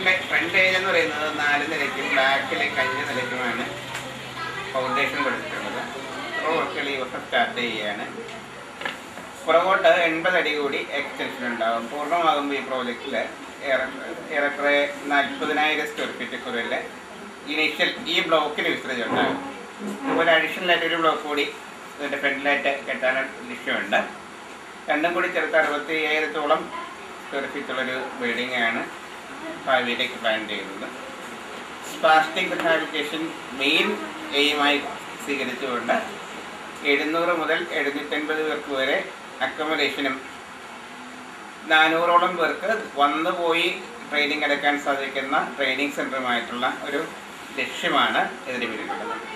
Front front age എന്ന് പറയുന്നത് നാല് നിലയ്ക്കും ബാക്കിലെ കഴിഞ്ഞ നിലയ്ക്കുമാണ് ഫൗണ്ടേഷൻ കൊടുത്തിട്ടുള്ളത്. അപ്പോൾ വർക്കുകൾ ഈ വർഷം സ്റ്റാർട്ട് ചെയ്യുകയാണ് പുറകോട്ട് എൺപത് അടി കൂടി എക്സ്റ്റൻഷൻ ഉണ്ടാകും പൂർണമാകുമ്പോൾ ഈ പ്രോജക്റ്റിൽ ഏറെക്കുറെ നാൽപ്പതിനായിരം സ്ക്വയർ ഫീറ്റ് കുറവിൽ ഇനിഷ്യൽ ഈ ബ്ലോക്കിന് വിസ്തൃതി ഉണ്ടാകും. അതുപോലെ അഡീഷണൽ ആയിട്ട് ഒരു ബ്ലോക്ക് കൂടി ഇതിന്റെ ഫ്രണ്ടിലായിട്ട് കെട്ടാൻ ലക്ഷ്യമുണ്ട്. രണ്ടും കൂടി ചേർത്ത് അറുപത്തി അയ്യായിരത്തോളം സ്ക്വയർ ഫീറ്റുള്ളൊരു ബിൽഡിംഗ് ആണ്. ഭാവിയിലേക്ക് പ്ലാൻ ചെയ്യുന്നത്. സ്പാസ്റ്റിക് റിഹാബിലിറ്റേഷൻ മെയിൻ എയിമായി സ്വീകരിച്ചുകൊണ്ട് എഴുന്നൂറ് മുതൽ എഴുന്നൂറ്റൻപത് പേർക്ക് വരെ അക്കോമഡേഷനും നാനൂറോളം പേർക്ക് വന്നു പോയി ട്രെയിനിങ് എടുക്കാൻ സാധിക്കുന്ന ട്രെയിനിങ് സെന്ററുമായിട്ടുള്ള ഒരു ലക്ഷ്യമാണ് ഇതിന് പിന്നിലുള്ളത്.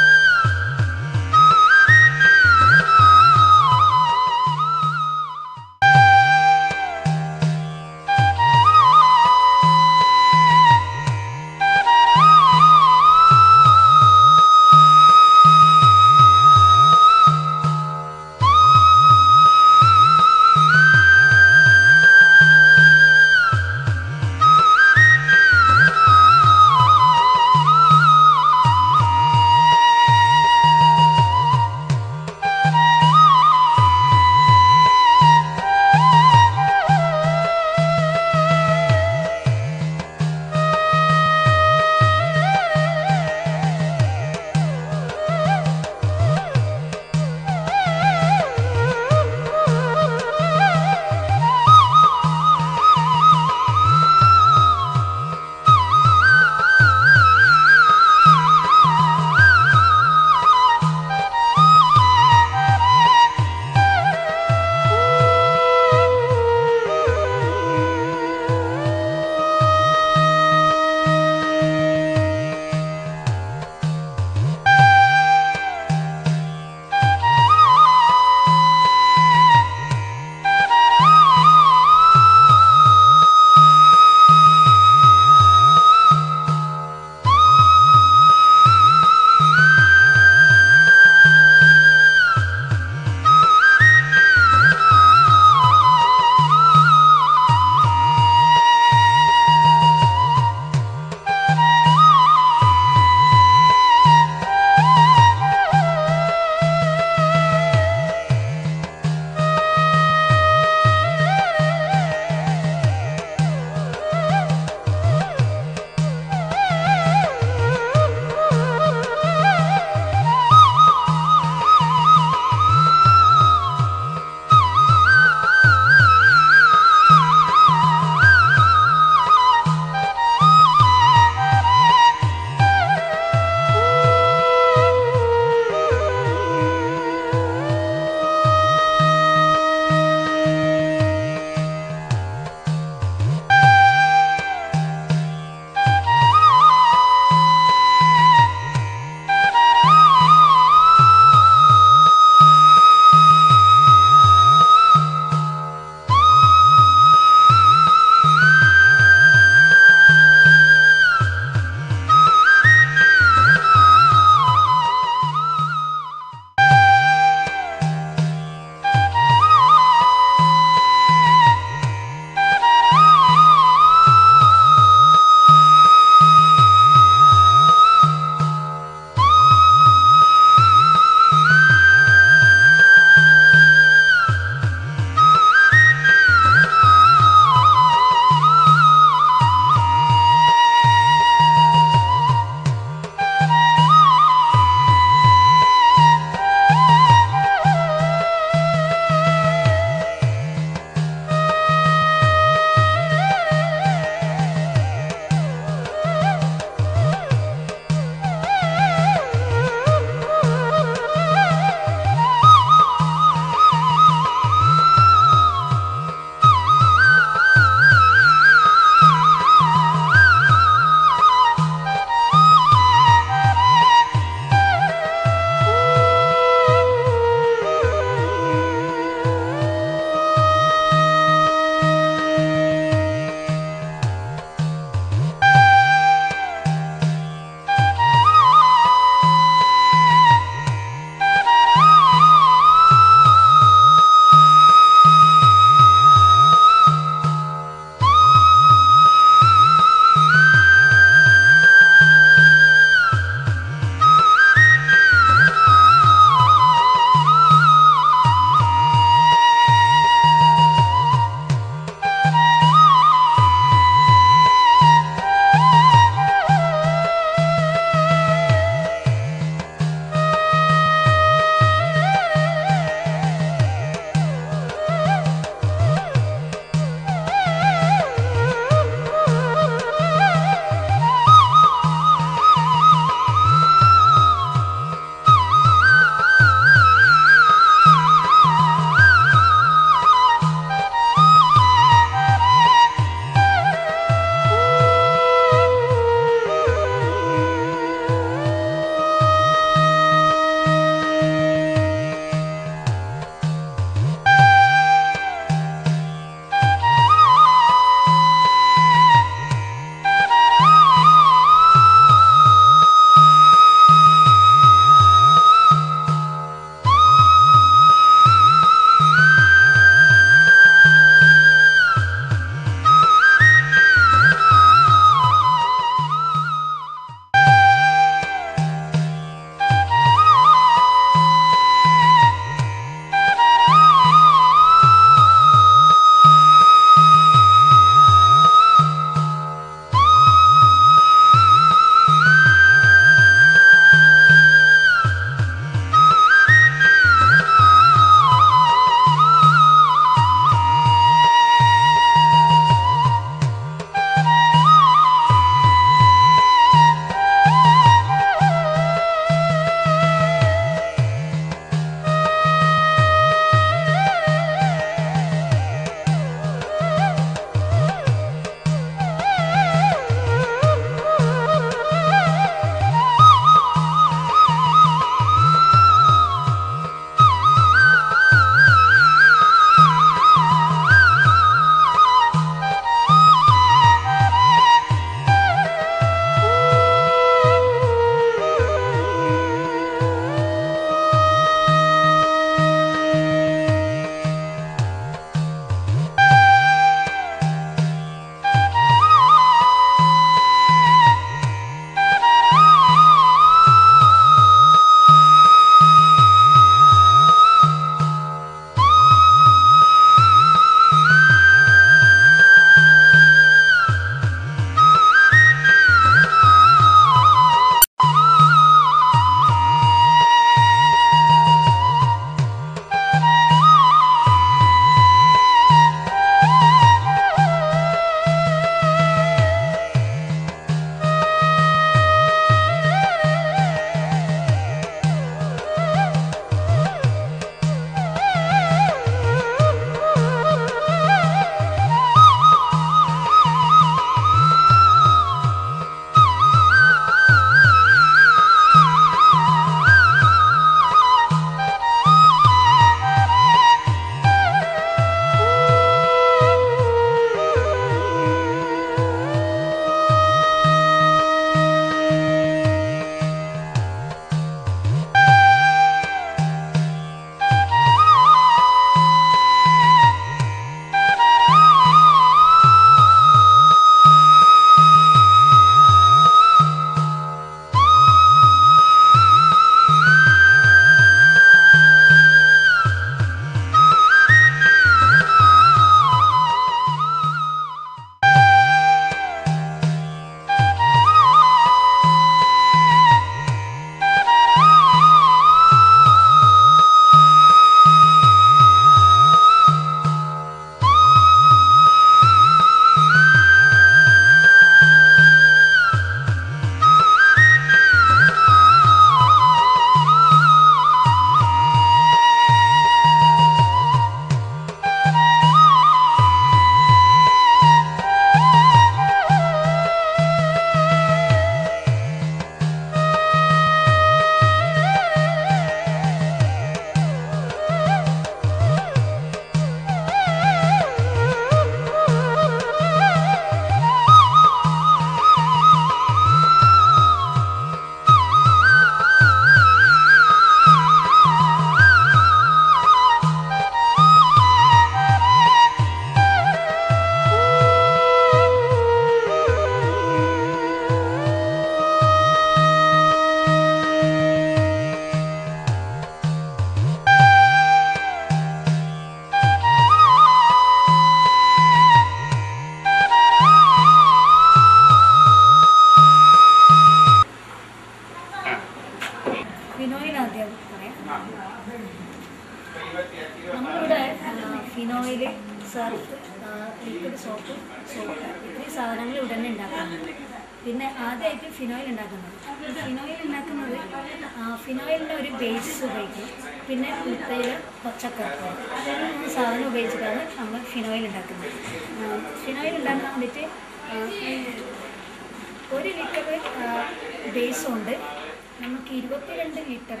നമുക്ക് ഇരുപത്തിരണ്ട് ലിറ്റർ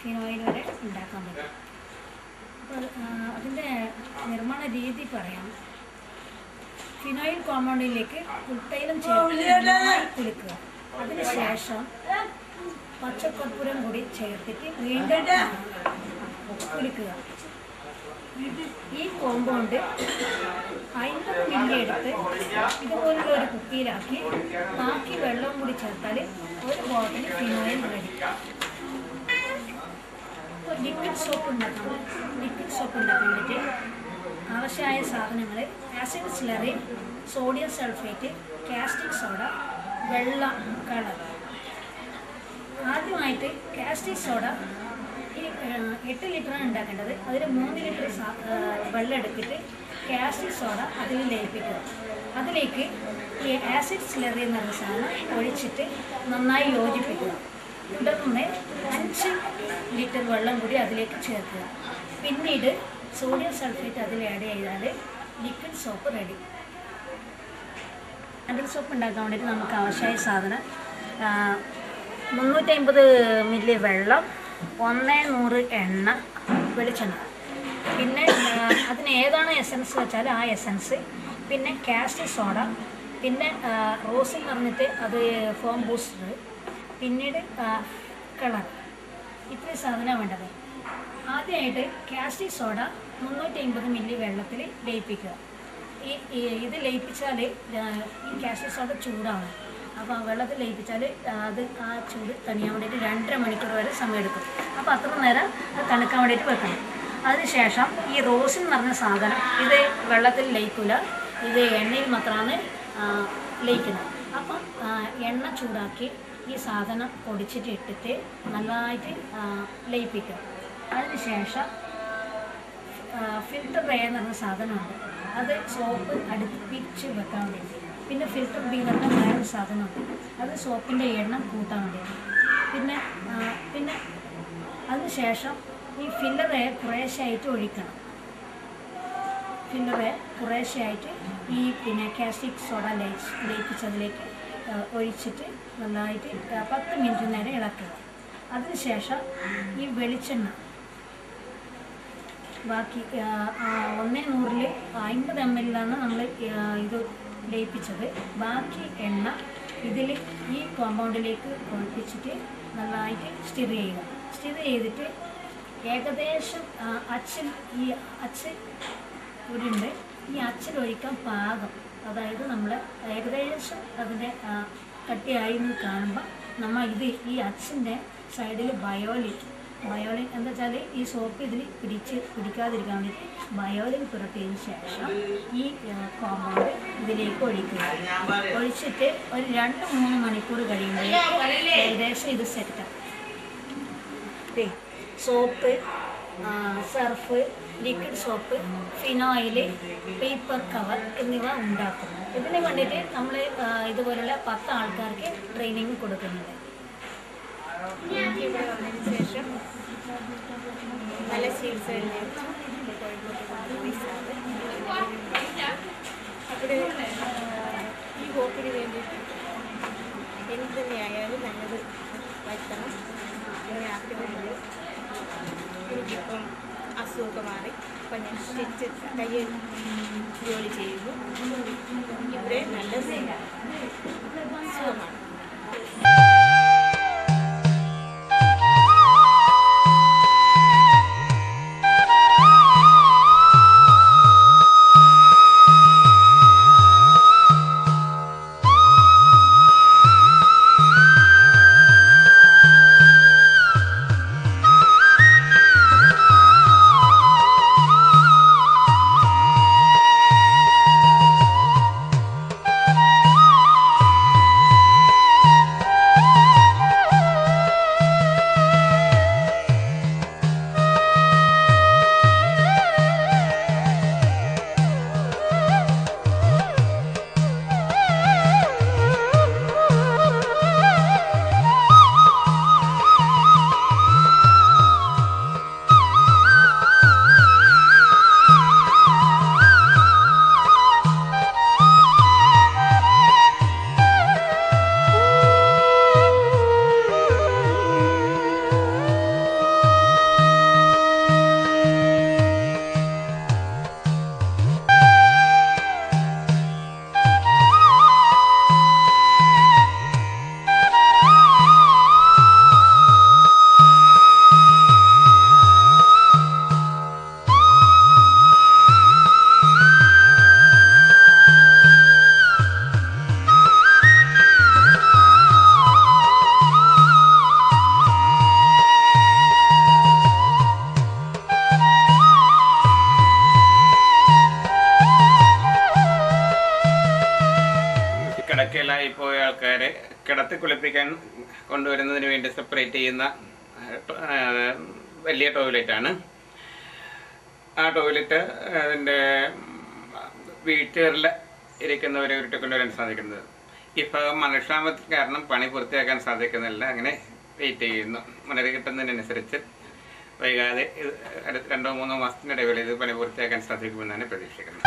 ഫിനോയിൽ വരെ ഉണ്ടാക്കാൻ പറ്റും. അപ്പോൾ അതിന്റെ നിർമ്മാണ രീതി പറയാം. ഫിനോയിൽ കോമ്പൗണ്ടിലേക്ക് കുട്ടയിലും ചേർത്ത് കുളിക്കുക അതിനുശേഷം പച്ചക്കർപ്പൂരം കൂടി ചേർത്തിട്ട് വീണ്ടും കുലുക്കുക ഈ കോമ്പൗണ്ട് അൻപത് മില്ലി എടുത്ത് ഇതുപോലുള്ള ഒരു കുപ്പിയിലാക്കി ബാക്കി വെള്ളം കൂടി ചേർത്താൽ ഒരു ബോട്ടിൽ ഫിനോയിൽ ഇപ്പോൾ ലിക്വിഡ് സോപ്പ് ഉണ്ടാക്കാം. ലിക്വിഡ് സോപ്പ് ഉണ്ടാക്കാൻ വേണ്ടി ആവശ്യമായ സാധനങ്ങൾ acid slurry sodium sulphate caustic soda വെള്ള കളർ. ആദ്യമായിട്ട് കാസ്റ്റിക് സോഡ ഈ എട്ട് ലിറ്ററാണ് ഉണ്ടാക്കേണ്ടത്. അതിൽ മൂന്ന് ലിറ്റർ വെള്ളം എടുത്തിട്ട് കാസ്റ്റിക് സോഡ അതിൽ ലയിപ്പിക്കുക. അതിലേക്ക് ഈ ആസിഡ് സ്ലറി എന്ന് സാധനം ഒഴിച്ചിട്ട് നന്നായി യോജിപ്പിക്കുക. തുടർന്ന് അഞ്ച് ലിറ്റർ വെള്ളം കൂടി അതിലേക്ക് ചേർക്കുക. പിന്നീട് സോഡിയം സൾഫേറ്റ് അതിൽ ആഡ് ചെയ്താൽ liquid soap ready handle soap ഉണ്ടാക്കാൻ വേണ്ടിയിട്ട് നമുക്ക് ആവശ്യമായ സാധനം മുന്നൂറ്റമ്പത് മില്ലി വെള്ളം ഒന്ന് നൂറ് എണ്ണ വെളിച്ചെണ്ണ. പിന്നെ അതിന് ഏതാണ് എസൻസ് വെച്ചാൽ ആ എസൻസ് പിന്നെ കാസ്റ്റ് സോഡ പിന്നെ റോസ് എന്ന് പറഞ്ഞിട്ട് അത് ഫോം ബൂസ്റ്റർ പിന്നീട് കളർ ഇത്രയും സാധനമാണ് വേണ്ടത്. ആദ്യമായിട്ട് കാസ്റ്റിക് സോഡ മുന്നൂറ്റി അമ്പത് മില്ലി വെള്ളത്തിൽ ലയിപ്പിക്കുക. ഈ ഇത് ലയിപ്പിച്ചാൽ ഈ കാസ്റ്റിക് സോഡ ചൂടാണ്. അപ്പോൾ ആ വെള്ളത്തിൽ ലയിപ്പിച്ചാൽ അത് ആ ചൂട് തണിയാൻ വേണ്ടിയിട്ട് രണ്ടര മണിക്കൂർ വരെ സമയമെടുക്കും. അപ്പോൾ അത്ര നേരം അത് തണുക്കാൻ വേണ്ടിയിട്ട് വെക്കണം. അതിനുശേഷം ഈ റോസ് എന്ന് പറഞ്ഞ സാധനം ഇത് വെള്ളത്തിൽ ലയിക്കില്ല ഇത് എണ്ണയിൽ മാത്രമാണ് ലയിക്കുന്നത്. അപ്പം എണ്ണ ചൂടാക്കി ഈ സാധനം പൊടിച്ചിട്ട് ഇട്ടിട്ട് നല്ലതായിട്ട് ലയിപ്പിക്കുക. അതിനുശേഷം ഫിൽറ്റർ എ എന്ന് പറഞ്ഞ സാധനമുണ്ട്. അത് സോപ്പ് അടുപ്പിച്ച് വെക്കാൻ വേണ്ടി. പിന്നെ ഫിൽറ്റർ ബി എന്ന് പറഞ്ഞ വേറൊരു സാധനമുണ്ട്. അത് സോപ്പിന്റെ എണ്ണം കൂട്ടാൻ വേണ്ടി. പിന്നെ പിന്നെ അതിനുശേഷം ഈ ഫില്ലറെ കുറേശ്ശായിട്ട് ഒഴിക്കണം. ഫില്ലറെ കുറേശ്ശെയായിട്ട് ഈ പിന്നെ കാസ്റ്റിക് സോഡ ലയിച്ച് ലയിപ്പിച്ചതിലേക്ക് ഒഴിച്ചിട്ട് നന്നായിട്ട് പത്ത് മിനിറ്റ് നേരം ഇളക്കുക. അതിനുശേഷം ഈ വെളിച്ചെണ്ണ ബാക്കി ഒന്നേ നൂറിൽ അമ്പത് എം എല്ലാണ് നമ്മൾ ഇത് ലയിപ്പിച്ചത്. ബാക്കി എണ്ണ ഇതിൽ ഈ കോമ്പൗണ്ടിലേക്ക് ഒഴിപ്പിച്ചിട്ട് നന്നായിട്ട് സ്റ്റിർ ചെയ്യുക. സ്റ്റിർ ചെയ്തിട്ട് ഏകദേശം അച്ഛൻ ഈ അച്ചിൽ ഉരുണ്ട് ഈ അച്ചിൽ ഒഴിക്കാൻ പാകം. അതായത് നമ്മൾ ഏകദേശം അതിന്റെ കട്ടിയായി എന്ന് കാണുമ്പോൾ നമ്മൾ ഇത് ഈ അച്ചിന്റെ സൈഡിൽ ബയോലിൻ ബയോലിൻ എന്താ വെച്ചാൽ ഈ സോപ്പ് ഇതിൽ പിടിച്ച് പിടിക്കാതിരിക്കാൻ വേണ്ടി ബയോലിൻ പുരട്ടിയതിന് ശേഷം ഈ കോമ്പൗണ്ട് ഇതിലേക്ക് ഒഴിക്കുക. ഒഴിച്ചിട്ട് ഒരു രണ്ട് മൂന്ന് മണിക്കൂർ കഴിയുമ്പോൾ ഏകദേശം ഇത് സെറ്റാണ് soap surf liquid soap phenyl paper cover എന്നിവ ഉണ്ടാക്കുന്നു. ഇതിന് വേണ്ടിയിട്ട് നമ്മൾ ഇതുപോലുള്ള പത്ത് ആൾക്കാർക്ക് ട്രെയിനിങ് കൊടുക്കുന്നുണ്ട്. ഇവിടെ ശേഷം ഈ നല്ലത് വരുത്തണം. ആഗ്രഹമുണ്ട് എനിക്കിപ്പം അസുഖമൊക്കെ മാറി. അപ്പം ഞാൻ സ്റ്റിച്ച് തയ്യൽ ജോലി ചെയ്യുന്നു. ഇവിടെ നല്ല സുഖമാണ്. ചെയ്യുന്ന വലിയ ടോയ്ലറ്റാണ്. ആ ടോയ്ലറ്റ് അതിന്റെ വീട്ടുകാരിൽ ഇരിക്കുന്നവരെ ഉരുട്ടി കൊണ്ടുവരാൻ സാധിക്കുന്നത്. ഈ മനുഷ്യാമത്തിന് കാരണം പണി പൂർത്തിയാക്കാൻ സാധിക്കുന്നില്ല. അങ്ങനെ വെയിറ്റ് ചെയ്യുന്നു. മുന്നറി കിട്ടുന്നതിനനുസരിച്ച് വൈകാതെ ഇത് രണ്ടോ മൂന്നോ മാസത്തിനിടയിൽ ഇത് പണി പൂർത്തിയാക്കാൻ സാധിക്കുമെന്നാണ് പ്രതീക്ഷിക്കുന്നത്.